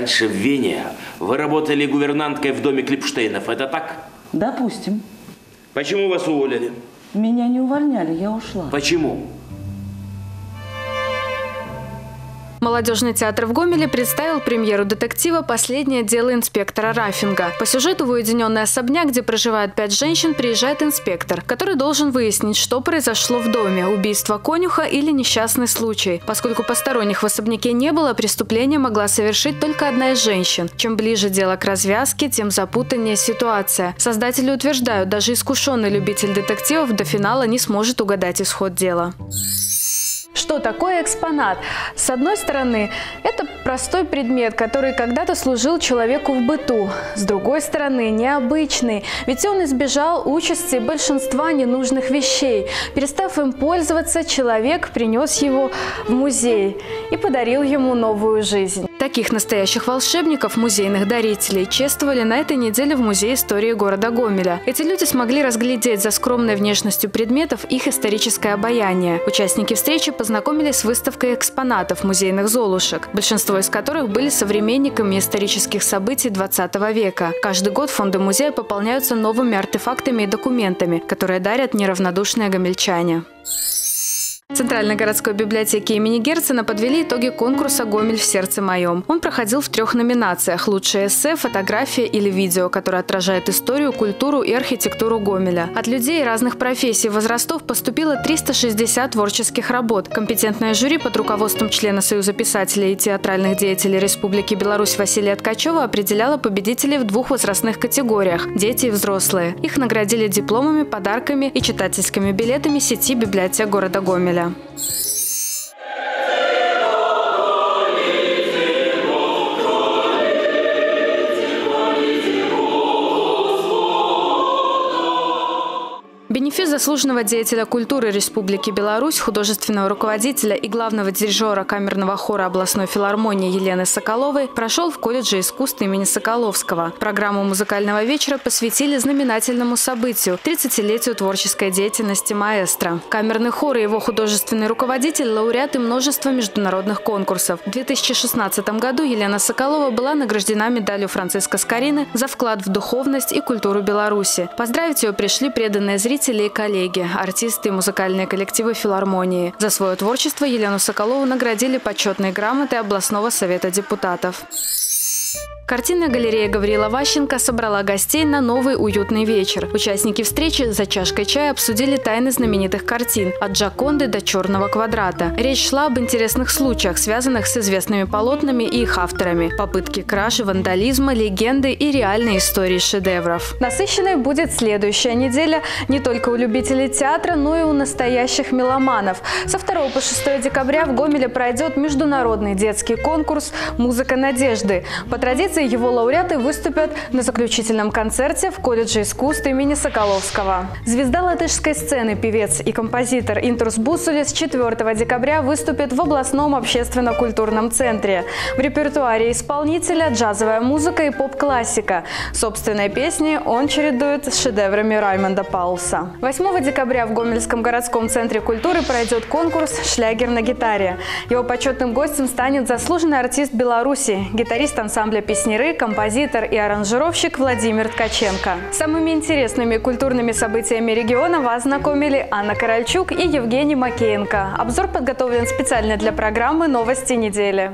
Раньше в Вене вы работали гувернанткой в доме Клипштейнов. Это так? Допустим. Почему вас уволили? Меня не увольняли, я ушла. Почему? Молодежный театр в Гомеле представил премьеру детектива «Последнее дело инспектора Рафинга». По сюжету в уединенный особняк, где проживают пять женщин, приезжает инспектор, который должен выяснить, что произошло в доме – убийство конюха или несчастный случай. Поскольку посторонних в особняке не было, преступление могла совершить только одна из женщин. Чем ближе дело к развязке, тем запутаннее ситуация. Создатели утверждают, даже искушенный любитель детективов до финала не сможет угадать исход дела. Что такое экспонат? С одной стороны, это простой предмет, который когда-то служил человеку в быту. С другой стороны, необычный, ведь он избежал участи большинства ненужных вещей. Перестав им пользоваться, человек принес его в музей и подарил ему новую жизнь. Таких настоящих волшебников, музейных дарителей, чествовали на этой неделе в Музее истории города Гомеля. Эти люди смогли разглядеть за скромной внешностью предметов их историческое обаяние. Участники встречи познакомились с выставкой экспонатов музейных золушек, большинство из которых были современниками исторических событий 20 века. Каждый год фонды музея пополняются новыми артефактами и документами, которые дарят неравнодушные гомельчане. Центральной городской библиотеке имени Герцена подвели итоги конкурса «Гомель в сердце моем». Он проходил в трех номинациях – лучшее эссе, фотография или видео, которое отражает историю, культуру и архитектуру Гомеля. От людей разных профессий возрастов поступило 360 творческих работ. Компетентное жюри под руководством члена Союза писателей и театральных деятелей Республики Беларусь Василия Ткачева определяло победителей в двух возрастных категориях – дети и взрослые. Их наградили дипломами, подарками и читательскими билетами сети библиотек города Гомеля. Гомеля. Бенефис заслуженного деятеля культуры Республики Беларусь, художественного руководителя и главного дирижера камерного хора областной филармонии Елены Соколовой прошел в колледже искусств имени Соколовского. Программу музыкального вечера посвятили знаменательному событию – 30-летию творческой деятельности маэстро. Камерный хор и его художественный руководитель – лауреаты множества международных конкурсов. В 2016 году Елена Соколова была награждена медалью Франциска Скорины за вклад в духовность и культуру Беларуси. Поздравить ее пришли преданные зрители зрители и коллеги, артисты и музыкальные коллективы филармонии. За свое творчество Елену Соколову наградили почетной грамотой областного совета депутатов. Картинная галерея Гаврила Ващенко собрала гостей на новый уютный вечер. Участники встречи за чашкой чая обсудили тайны знаменитых картин – от Джаконды до «Черного квадрата». Речь шла об интересных случаях, связанных с известными полотнами и их авторами – попытки кражи, вандализма, легенды и реальной истории шедевров. Насыщенной будет следующая неделя не только у любителей театра, но и у настоящих меломанов. Со 2 по 6 декабря в Гомеле пройдет международный детский конкурс «Музыка надежды». По традиции акции его лауреаты выступят на заключительном концерте в колледже искусств имени Соколовского. Звезда латышской сцены, певец и композитор Интрус Бусулис 4 декабря выступит в областном общественно-культурном центре. В репертуаре исполнителя джазовая музыка и поп-классика. Собственные песни он чередует с шедеврами Раймонда Паулса. 8 декабря в Гомельском городском центре культуры пройдет конкурс «Шлягер на гитаре». Его почетным гостем станет заслуженный артист Беларуси, гитарист ансамбля песни песняры, композитор и аранжировщик Владимир Ткаченко. Самыми интересными культурными событиями региона вас знакомили Анна Корольчук и Евгений Макеенко. Обзор подготовлен специально для программы «Новости недели».